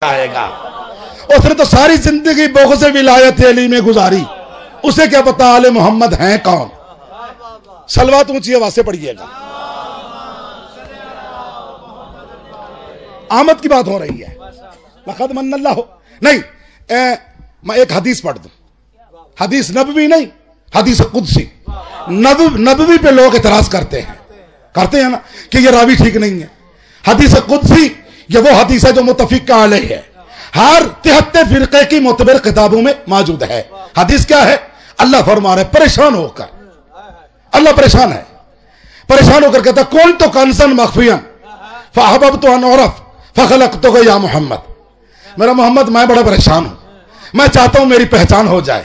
آئے گا۔ اس نے تو ساری زندگی بغض ولایت علی میں گزاری۔ اسے کیا پتا آل محمد ہیں کون؟ سلوات اونچی آواز سے پڑھیے گا۔ آمد کی بات ہو رہی ہے۔ لقد من اللہ۔ ہو نہیں، اے، میں ایک حدیث پڑھ دوں۔ حدیث نبوی نہیں، حدیث قدسی۔ نبو نبوی پہ لوگ اعتراض کرتے ہیں۔ کرتے ہیں نا کہ یہ راوی ٹھیک نہیں ہے۔ حدیث قدسی یہ وہ حدیث ہے جو متفق کا علیہ ہے۔ ہر تہتے فرقے کی معتبر کتابوں میں موجود ہے۔ حدیث کیا ہے؟ اللہ فرما رہے، پریشان ہو کر۔ اللہ پریشان ہے۔ پریشان ہو کر کہتا کون تو کنسن مخفیان فحبب تو انورف فخلق تو یا محمد۔ میرا محمد، میں بڑا پریشان ہوں۔ میں چاہتا ہوں میری پہچان ہو جائے۔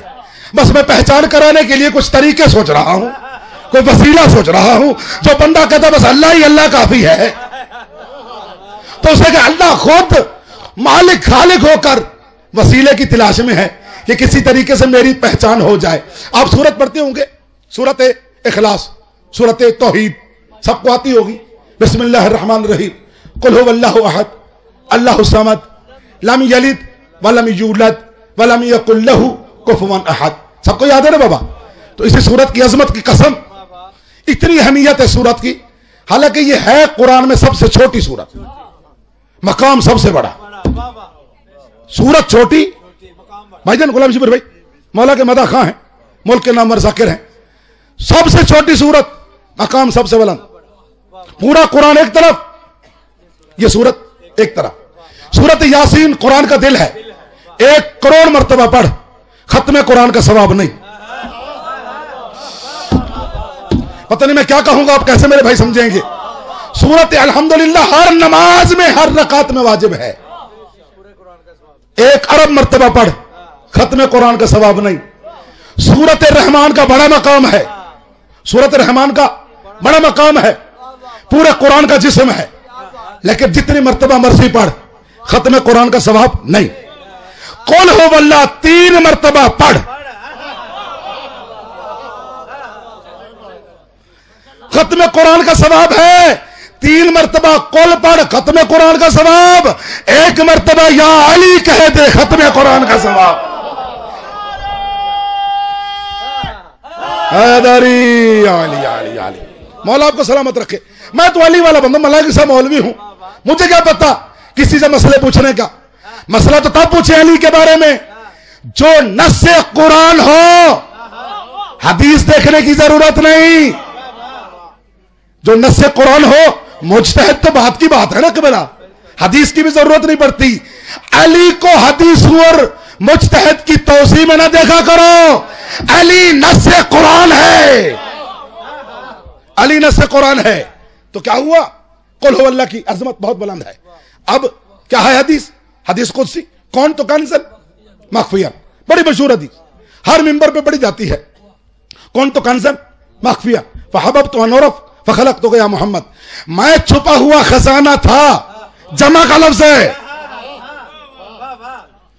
بس میں پہچان کرانے کے لیے کچھ طریقے سوچ رہا ہوں، کوئی وسیلہ سوچ رہا ہوں۔ جو بندہ کہتا بس اللہ ہی اللہ کافی ہے۔ تو اسے کہ اللہ خود مالک خالق ہو کر وسیلے کی تلاش میں ہے کہ کسی طریقے سے میری پہچان ہو جائے۔ آپ صورت پڑھتے ہوں گے؟ صورت اخلاص صورت توحید، سب کو آتی ہوگی؟ بسم اللہ الرحمن الرحیم۔ قل اللہ احد، اللہ الصمد، لم یلد ولم یولد ولم یکن له کفوا احد۔ سب کو یاد ہے نا بابا؟ تو اسی صورت کی عظمت کی قسم۔ اتنی اہمیت ہے صورت کی۔ حالانکہ یہ ہے قرآن میں سب سے چھوٹی صورت مقام سب سے بڑا۔ سورت چھوٹی بھائی جان غلام شبر بھائی، مولا کے مدہ خاں ہیں، ملک کے نام ذاکر ہیں۔ سب سے چھوٹی سورت مقام سب سے بلند۔ پورا قرآن ایک طرف، یہ سورت ایک طرف۔ سورت یاسین قرآن کا دل ہے۔ ایک کروڑ مرتبہ پڑھ، ختم قرآن کا ثواب نہیں۔ پتہ نہیں میں کیا کہوں گا، آپ کیسے میرے بھائی سمجھیں گے؟ سورت الحمدللہ ہر نماز میں ہر رکعت میں واجب ہے۔ ایک ارب مرتبہ پڑھ، ختم قرآن کا ثواب نہیں۔ سورت رحمان کا بڑا مقام ہے۔ سورت رحمان کا بڑا مقام ہے۔ پورے قرآن کا جسم ہے۔ لیکن جتنی مرتبہ مرضی پڑھ، ختم قرآن کا ثواب نہیں۔ کون ہو واللہ تین مرتبہ پڑھ۔ ختم قرآن کا ثواب ہے۔ تین مرتبہ کل پڑھ ختم قرآن کا ثواب، ایک مرتبہ یا علی کہہ دے ختم قرآن کا ثواب۔ حیدری علی علی علی۔ مولا آپ کو سلامت رکھے۔ میں تو علی والا بندہ ملائک سے مولوی ہوں۔ مجھے کیا پتا کسی سے مسئلے پوچھنے کا۔ مسئلہ تو تب پوچھے علی کے بارے میں۔ جو نس قرآن ہو، حدیث دیکھنے کی ضرورت نہیں۔ جو نس قرآن ہو مجتہد تو بات کی بات ہے نا کبلا حدیث کی بھی ضرورت نہیں پڑتی۔ علی کو حدیث اور مجتہد کی توسیع میں نہ دیکھا کرو۔ علی نس قرآن ہے۔ علی نس قرآن ہے۔ تو کیا ہوا؟ قل ہو اللہ کی عظمت بہت بلند ہے۔ اب کیا ہے حدیث؟ حدیث قدسی۔ کون تو کنزل مخفیہ بڑی مشہور حدیث۔ ہر ممبر پہ پڑی جاتی ہے۔ کون تو کنزل مخفیہ فحبب تو انورف فخلق تو گیا محمد۔ میں چھپا ہوا خزانہ تھا۔ جمع کا لفظ ہے۔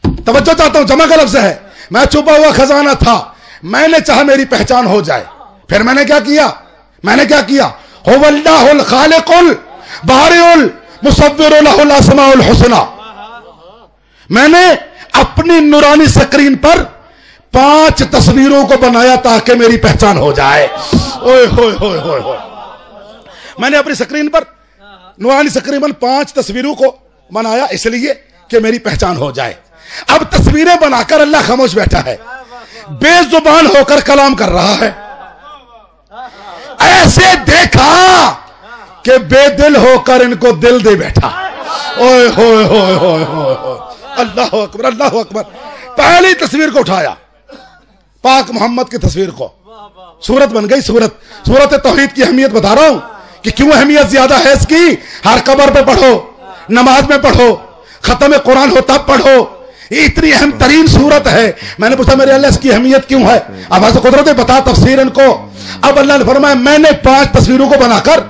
توجہ چاہتا ہوں، جمع کا لفظ ہے۔ میں چھپا ہوا خزانہ تھا۔ میں نے چاہا میری پہچان ہو جائے۔ پھر میں نے کیا کیا؟ میں نے کیا کیا؟ ہو اللہ الخالق الباری المصور الاسماء الحسنى۔ میں نے اپنی نورانی سکرین پر پانچ تصویروں کو بنایا تاکہ میری پہچان ہو جائے۔ اوئے ہوئے ہوئے ہوئے ہوئے۔ میں نے اپنی سکرین پر نورانی سکرین پر پانچ تصویروں کو بنایا، اس لیے کہ میری پہچان ہو جائے۔ اب تصویریں بنا کر اللہ خاموش بیٹھا ہے۔ بے زبان ہو کر کلام کر رہا ہے۔ ایسے دیکھا کہ بے دل ہو کر ان کو دل دے بیٹھا۔ اوئے ہوئے ہوئے ہوئے ہوئے اللہ اکبر اللہ اکبر۔ پہلی تصویر کو اٹھایا۔ پاک محمد کی تصویر کو۔ صورت بن گئی صورت صورت توحید کی اہمیت بتا رہا ہوں۔ کہ کیوں اہمیت زیادہ ہے اس کی؟ ہر قبر پہ پڑھو، نماز میں پڑھو، ختم قرآن ہو تب پڑھو۔ یہ اتنی اہم ترین صورت ہے۔ میں نے پوچھا، میرے اللہ، اس کی اہمیت کیوں ہے؟ اب ایسا قدرت بتا تفسیر ان کو۔ اب اللہ نے فرمایا، میں نے پانچ تصویروں کو بنا کر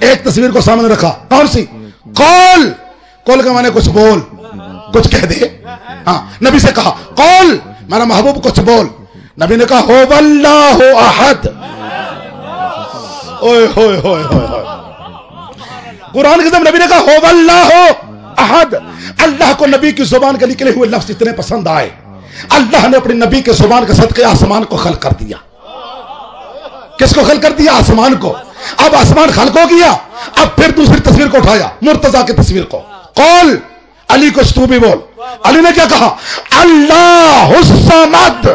ایک تصویر کو سامنے رکھا۔ کون سی؟ کول کول کا میں نے کچھ بول۔ کچھ کہہ دے۔ ہاں نبی سے کہا کول میرا محبوب، کچھ بول۔ نبی نے کہا ہو واللہ احد۔ اوئے، ہوئے ہوئے ہوئے ہوئے۔ قرآن کے نبی نے کہا ہو واللہ احد. اللہ کو نبی کی زبان کے نکلے ہوئے لفظ اتنے پسند آئے۔ اللہ نے اپنی نبی کے زبان کے صدقے آسمان کو خلق کر دیا۔ کس کو خلق کر دیا؟ آسمان کو۔ اب آسمان خلق ہو گیا، اب پھر دوسری تصویر کو اٹھایا، مرتضی کی تصویر کو۔ قول، علی کو ستوبی بول۔ علی نے کیا کہا؟ اللہ الصمد.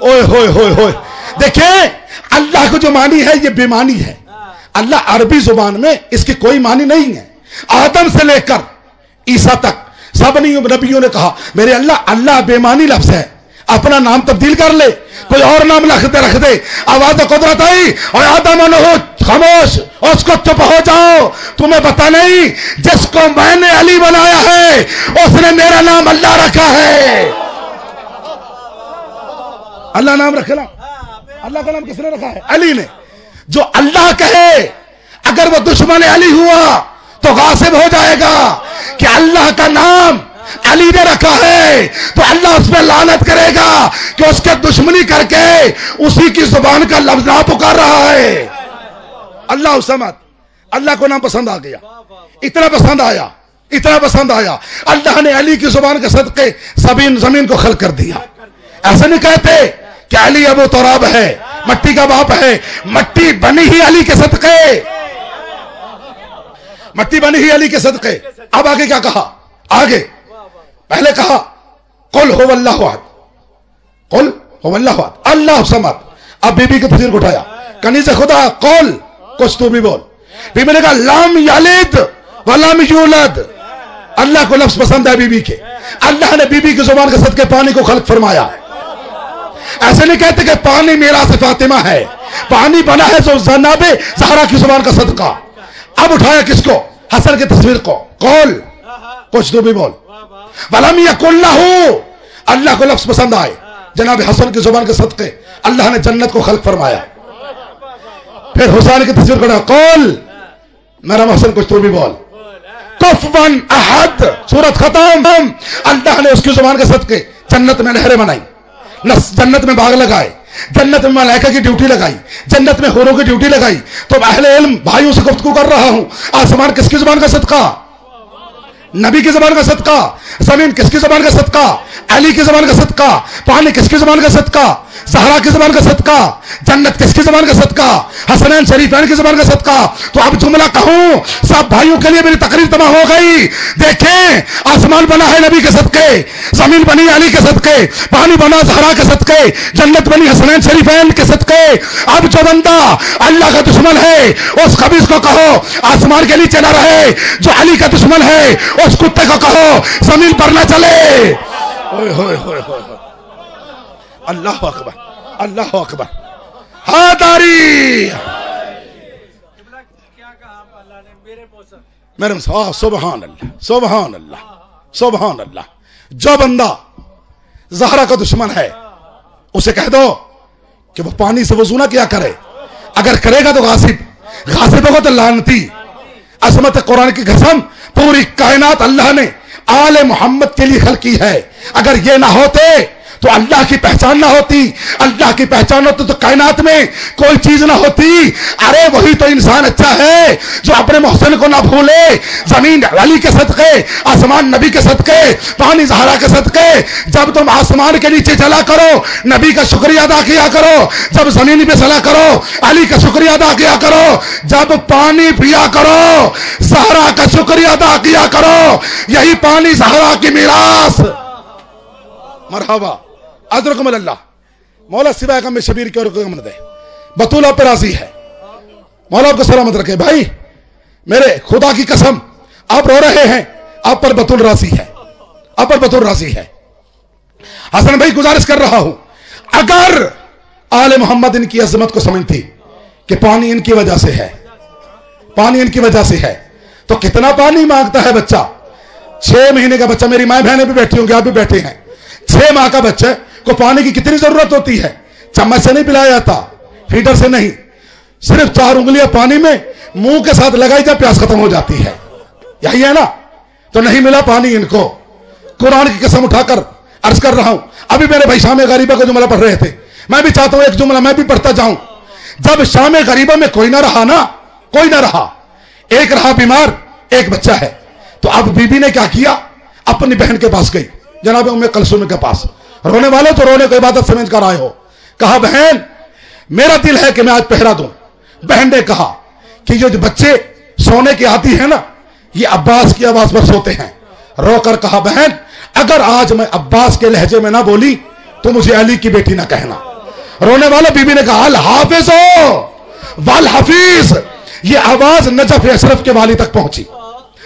اوئے، ہوئے ہوئے ہوئے۔ دیکھیں اللہ کو جو معنی ہے یہ بے معنی ہے۔ اللہ عربی زبان میں اس کی کوئی معنی نہیں ہے۔ آدم سے لے کر عیسیٰ تک سب نبیوں نے کہا میرے اللہ اللہ بے معنی لفظ ہے۔ اپنا نام تبدیل کر لے۔ کوئی اور نام لکھ دے رکھ دے۔ آواز قدرت آئی اور آدم ہو خاموش اس کو چپ ہو جاؤ۔ تمہیں پتا نہیں جس کو میں نے علی بنایا ہے اس نے میرا نام اللہ رکھا ہے۔ اللہ نام رکھنا اللہ کا نام کس نے رکھا ہے؟ علی نے۔ جو اللہ کہے، اگر وہ دشمن علی ہوا تو غاصب ہو جائے گا کہ اللہ کا نام علی نے رکھا ہے۔ تو اللہ اس پہ لانت کرے گا کہ اس کے دشمنی کر کے اسی کی زبان کا لفظ نہ پکار رہا ہے۔ اللہ اسمت اللہ کو نام پسند آ گیا۔ اتنا پسند آیا، اتنا پسند آیا۔ اللہ نے علی کی زبان کے صدقے زمین زمین کو خلق کر دیا۔ ایسا نہیں کہتے کہ علی ابو تراب ہے؟ مٹی کا باپ ہے۔ مٹی بنی ہی علی کے صدقے۔ مٹی بنی ہی علی کے صدقے۔ اب آگے کیا کہا؟ آگے۔ پہلے کہا کل ہو اللہ کل ہو اللہ اللہ سمت اب بی بی کے تصویر کو اٹھایا۔ کنی سے خدا کول کچھ تو بھی بول۔ بی بی نے کہا لام یالد ولام یولد۔ اللہ کو لفظ پسند ہے بی بی کے۔ اللہ نے بی بی کی زبان کے صدقے پانی کو خلق فرمایا۔ ایسے نہیں کہتے کہ پانی میرا سے فاطمہ ہے۔ پانی بنا ہے جو زناب زہرا کی زبان کا صدقہ۔ اب اٹھایا کس کو؟ حسن کی تصویر کو۔ کول۔ کچھ تو بھی بول۔ ولم یکن ہو اللہ کو لفظ پسند آئے۔ جناب حسن کی زبان کے صدقے۔ اللہ نے جنت کو خلق فرمایا۔ پھر حسین کی تصویر کرنا قول میرا حسن، کچھ تو بھی بول۔ احد۔ سورت ختم۔ اللہ نے اس کی زبان کے صدقے۔ جنت میں نہریں بنائی۔ جنت میں باغ لگائے، جنت میں ملائکہ کی ڈیوٹی لگائی، جنت میں ہوروں کی ڈیوٹی لگائی، تو اہل علم بھائیوں سے گفتگو کر رہا ہوں، آسمان کس کی زبان کا صدقہ؟ نبی کی زبان کا صدقہ، زمین کس کی زبان کا صدقہ، علی کی زبان کا صدقہ، پانی کس کی زبان کا صدقہ سہرا کی زبان کا صدقہ، جنت کس کی زبان کا صدقہ، حسنین شریفین کی زبان کا صدقہ۔ تو اب جملہ کہوں، سب بھائیوں کے لیے میری تقریر تباہ ہو گئی۔ دیکھیں، آسمان بنا ہے نبی کے صدقے، زمین بنی علی کے صدقے، پانی بنا سہرا کے صدقے، جنت بنی حسنین شریفین کے صدقے۔ اب جو بندہ اللہ کا دشمن ہے، اس خبیص کو کہو، آسمان کے نیچے نہ رہے، جو علی کا دشمن ہے اس کتے کو کہو زمین پر نہ چلے اللہ اکبر اللہ اکبر ہاں داری میرے سبحان اللہ سبحان اللہ سبحان اللہ جو بندہ زہرا کا دشمن ہے اسے کہہ دو کہ وہ پانی سے وضو نہ کیا کرے اگر کرے گا تو غاصب غاصب ہوگا تو لانتی عظمت قرآن کی قسم، پوری کائنات اللہ نے آل محمد کے لیے خلقی کی ہے۔ اگر یہ نہ ہوتے تو اللہ کی پہچان نہ ہوتی۔ اللہ کی پہچان ہوتی تو کائنات میں کوئی چیز نہ ہوتی۔ ارے، وہی تو انسان اچھا ہے جو اپنے محسن کو نہ بھولے۔ زمین علی کے صدقے، آسمان نبی کے صدقے، پانی زہرا کے صدقے۔ جب تم آسمان کے نیچے چلا کرو، نبی کا شکریہ ادا کیا کرو۔ جب زمین پہ چلا کرو، علی کا شکریہ ادا کیا کرو۔ جب پانی پیا کرو، زہرا کا شکریہ ادا کیا کرو۔ یہی پانی زہرا کی میراث۔ مرحبا۔ ادرکم اللہ. مولا سوائے کا شبیر کی اور دے. بطول آپ پہ راضی ہے. مولا آپ کو سلامت رکھے. بھائی، میرے خدا کی قسم، آپ رو رہے ہیں، آپ پر بطول راضی ہے. آپ پر بطول راضی ہے. حسن بھائی، گزارش کر رہا ہوں. اگر آل محمد ان کی عظمت کو سمجھتی کہ پانی ان کی وجہ سے ہے، پانی ان کی وجہ سے ہے، تو کتنا پانی مانگتا ہے بچہ؟ چھ مہینے کا بچہ، میری مائیں بہنیں بھی بیٹھی ہوں گے آپ بھی بیٹھے ہیں. چھ ماہ کا بچہ کو پانی کی کتنی ضرورت ہوتی ہے؟ چمچ سے نہیں پلایا جاتا فیڈر سے نہیں۔ صرف چار انگلیاں پانی میں، منہ کے ساتھ لگائی جب پیاس ختم ہو جاتی ہے۔ یہی ہے نا؟ تو نہیں ملا پانی ان کو۔ قرآن کی قسم اٹھا کر عرض کر رہا ہوں۔ ابھی میرے بھائی شام غریبہ کا جملہ پڑھ رہے تھے۔ میں بھی چاہتا ہوں ایک جملہ میں بھی پڑھتا جاؤں۔ جب شام غریبہ میں کوئی نہ رہا نا، کوئی نہ رہا۔ ایک رہا بیمار، ایک بچہ ہے۔ تو اب بی بی نے کیا کیا؟ اپنی بہن کے پاس گئی۔ جناب ام کلسوم کے پاس۔ رونے والے تو رونے کو عبادت سمجھ کر آئے ہو۔ کہا، بہن، میرا دل ہے کہ میں آج پہرا دوں۔ بہن نے کہا کہ یہ جو بچے سونے کی آتی ہے نا، یہ عباس کی آواز پر سوتے ہیں۔ رو کر کہا، بہن، اگر آج میں عباس کے لہجے میں نہ بولی، تو مجھے علی کی بیٹی نہ کہنا۔ رونے والے بی بی نے کہا، الحافظ ہو، والحفیظ۔ یہ آواز نجف اشرف کے والی تک پہنچی۔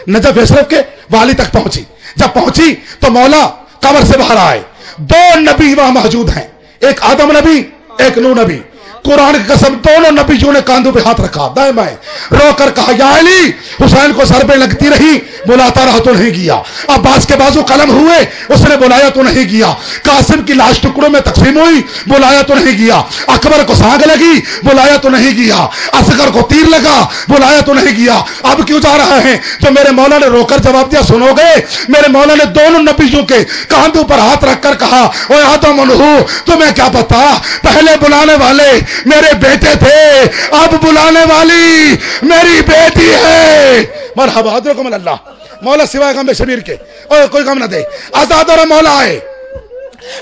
نجف اشرف کے والی تک پہنچی۔ جب پہنچی تو مولا قبر سے باہر آئے۔ دو نبی وہاں موجود ہیں۔ ایک آدم نبی ایک نو نبی۔ قرآن کی قسم دونوں نبیوں نے کاندھوں پہ ہاتھ رکھا، دائیں بائیں۔ رو کر کہا، یا علی، حسین کو سر پہ لگتی رہی، بلاتا رہا تو نہیں گیا۔ عباس کے بازو قلم ہوئے، اس نے بلایا تو نہیں گیا۔ قاسم کی لاش ٹکڑوں میں تقسیم ہوئی، بلایا تو نہیں گیا۔ اکبر کو سانگ لگی، بلایا تو نہیں گیا۔ اصغر کو تیر لگا، بلایا تو نہیں گیا۔ اب کیوں جا رہا ہے؟ جو میرے مولا نے رو کر جواب دیا، سنو گے۔ میرے مولا نے دونوں نبیوں کے کاندھوں پر ہاتھ رکھ کر کہا، اوے آدم انہو تمہیں کیا پتا؟ پہلے بلانے والے میرے بیٹے تھے، اب بلانے والی میری بیٹی ہے۔ مرحبا حضرکم اللہ۔ مولا سوائے غم شبیر کے۔ اور کوئی غم نہ دے۔ آزاد اور مولا آئے۔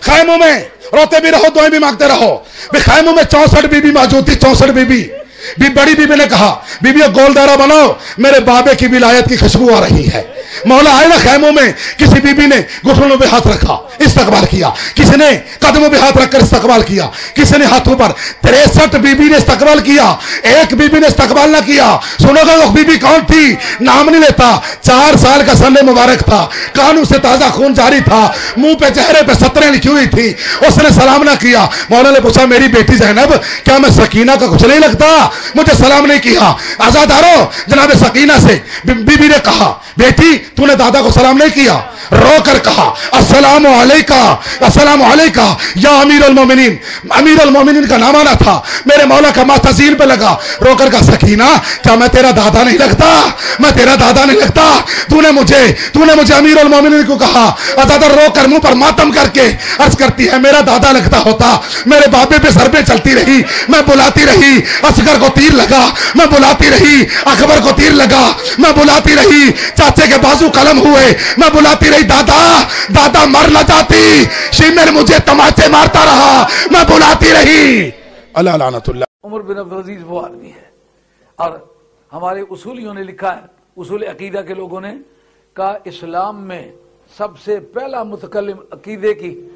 خیموں میں روتے بھی رہو، دعائیں بھی مانگتے رہو۔ خیموں میں چونسٹھ بی بی موجود تھی، چونسٹھ بی بی بھی بڑی بی بی نے کہا بی بی بناؤ، میرے بابے کی ولایت کی خوشبو آ رہی ہے۔ مولا آئے نا خیموں میں کسی بی بی نے گھٹنوں پہ ہاتھ رکھا، استقبال کیا۔ کسی نے قدموں پہ ہاتھ رکھ کر استقبال کیا۔ کسی نے ہاتھوں پر تریسٹھ بی بی نے استقبال کیا، ایک بی بی نے استقبال نہ کیا۔ سنو گا وہ بی بی کون تھی؟ نام نہیں لیتا۔ چار سال کا سن مبارک تھا۔ کانوں سے تازہ خون جاری تھا۔ منہ پہ چہرے پہ ستریں لکھی ہوئی تھی۔ اس نے سلام نہ کیا۔ مولا نے پوچھا، میری بیٹی زینب، کیا میں سکینہ کا کچھ نہیں لگتا؟ مجھے سلام نہیں کیا۔ آزادارو، جناب سکینہ سے بی بی نے کہا، بیٹی، تو نے دادا کو سلام نہیں کیا۔ رو کر کہا، السلام علیکہ السلام علیکہ، یا امیر المومنین۔ امیر المومنین کا نام آنا تھا۔ میرے مولا کا ماں تزیل پہ لگا۔ رو کر کہا، سکینہ، کیا میں تیرا دادا نہیں لگتا؟ میں تیرا دادا نہیں لگتا۔ تو نے مجھے، تو نے مجھے امیر المومنین کو کہا۔ ازادہ رو کر منہ پر ماتم کر کے عرض کرتی ہے، میرا دادا لگتا ہوتا۔ میرے بابے پہ سر پہ چلتی رہی، میں بلاتی رہی، اصغر کو تیر لگا، میں بلاتی رہی، اکبر کو تیر لگا، میں بلاتی رہی، چاچے کے بازو قلم ہوئے، میں بلاتی رہی، دادا دادا مر نہ جاتی، شیمر مجھے تماچے مارتا رہا، میں بلاتی رہی۔ اللہ لعنت اللہ۔ عمر بن عبدالعزیز وہ آدمی ہے۔ اور ہمارے اصولیوں نے لکھا ہے، اصول عقیدہ کے لوگوں نے کہا اسلام میں سب سے پہلا متکلم عقیدے کی